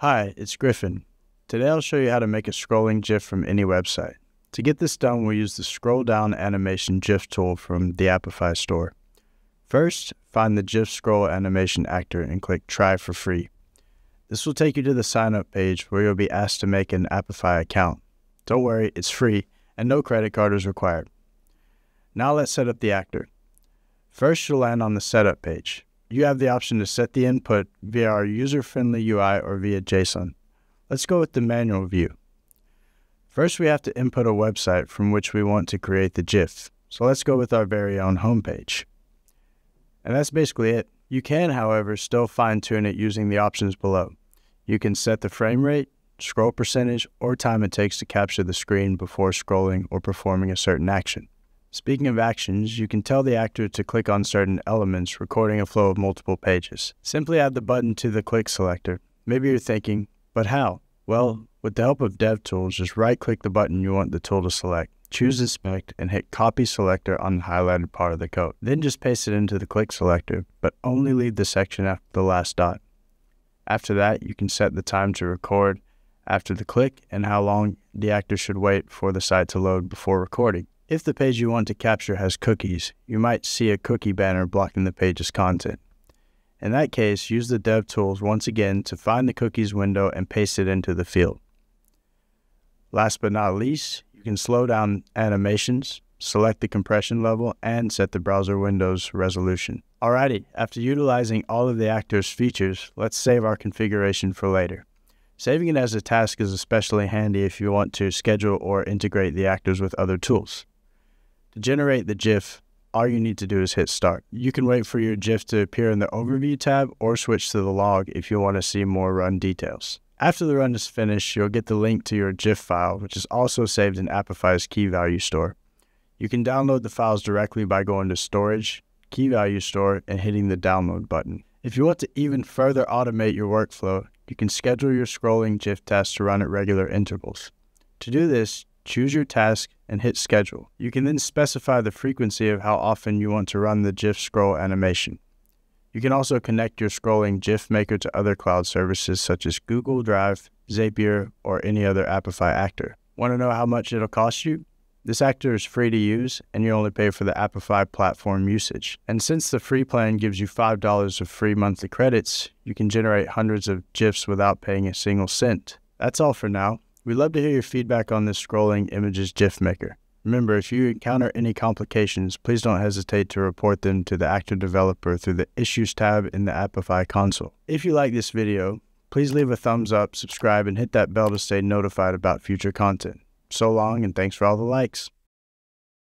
Hi, it's Griffin. Today I'll show you how to make a scrolling GIF from any website. To get this done, we'll use the scroll down animation GIF tool from the Apify store. First, find the GIF scroll animation actor and click try for free. This will take you to the sign up page where you'll be asked to make an Apify account. Don't worry, it's free and no credit card is required. Now let's set up the actor. First, you'll land on the setup page. You have the option to set the input via our user-friendly UI or via JSON. Let's go with the manual view. First, we have to input a website from which we want to create the GIF. So let's go with our very own homepage. And that's basically it. You can, however, still fine-tune it using the options below. You can set the frame rate, scroll percentage, or time it takes to capture the screen before scrolling or performing a certain action. Speaking of actions, you can tell the actor to click on certain elements, recording a flow of multiple pages. Simply add the button to the click selector. Maybe you're thinking, but how? Well, hmm. with the help of DevTools, just right-click the button you want the tool to select, choose hmm. Inspect, and hit Copy Selector on the highlighted part of the code. Then just paste it into the click selector, but only leave the section after the last dot. After that, you can set the time to record after the click and how long the actor should wait for the site to load before recording. If the page you want to capture has cookies, you might see a cookie banner blocking the page's content. In that case, use the DevTools once again to find the cookies window and paste it into the field. Last but not least, you can slow down animations, select the compression level, and set the browser window's resolution. Alrighty, after utilizing all of the actor's features, let's save our configuration for later. Saving it as a task is especially handy if you want to schedule or integrate the actors with other tools. Generate the GIF, all you need to do is hit start. You can wait for your GIF to appear in the overview tab or switch to the log if you want to see more run details. After the run is finished, you'll get the link to your GIF file, which is also saved in Apify's key value store. You can download the files directly by going to Storage, Key Value Store, and hitting the download button. If you want to even further automate your workflow, you can schedule your scrolling GIF test to run at regular intervals. To do this, choose your task, and hit schedule. You can then specify the frequency of how often you want to run the GIF scroll animation. You can also connect your scrolling GIF maker to other cloud services such as Google Drive, Zapier, or any other Apify actor. Want to know how much it'll cost you? This actor is free to use, and you only pay for the Apify platform usage. And since the free plan gives you $5 of free monthly credits, you can generate hundreds of GIFs without paying a single cent. That's all for now. We'd love to hear your feedback on this scrolling images GIF maker. Remember, if you encounter any complications, please don't hesitate to report them to the active developer through the Issues tab in the Apify console. If you like this video, please leave a thumbs up, subscribe, and hit that bell to stay notified about future content. So long, and thanks for all the likes.